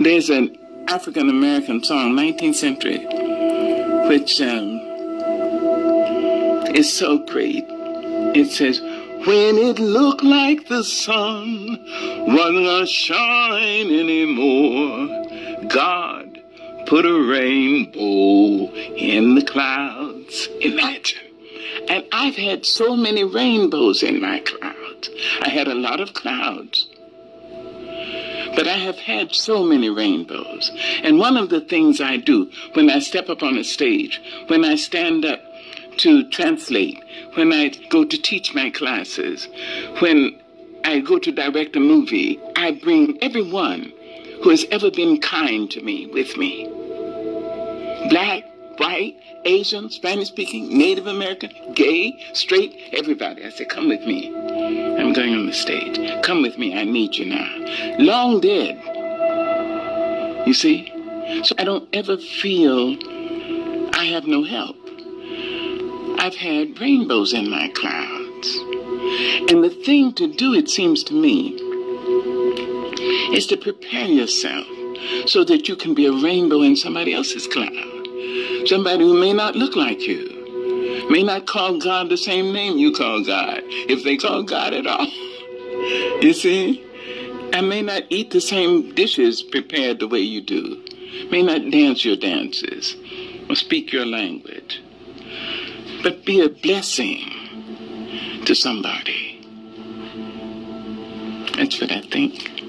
There's an African American song, 19th century, which um, is so great. It says, when it looked like the sun wasn't gonna shine anymore, God put a rainbow in the clouds. Imagine. And I've had so many rainbows in my clouds. I had a lot of clouds. But I have had so many rainbows. And one of the things I do when I step up on a stage, when I stand up to translate, when I go to teach my classes, when I go to direct a movie, I bring everyone who has ever been kind to me with me. Black, white, Asian, Spanish speaking, Native American, gay, straight, everybody. I say, come with me. I'm going on the stage. Come with me. I need you now. Long dead. You see? So I don't ever feel I have no help. I've had rainbows in my clouds. And the thing to do, it seems to me, is to prepare yourself so that you can be a rainbow in somebody else's cloud. Somebody who may not look like you, may not call God the same name you call God, if they call God at all. You see? I may not eat the same dishes prepared the way you do, may not dance your dances or speak your language but be a blessing to somebody. That's what I think.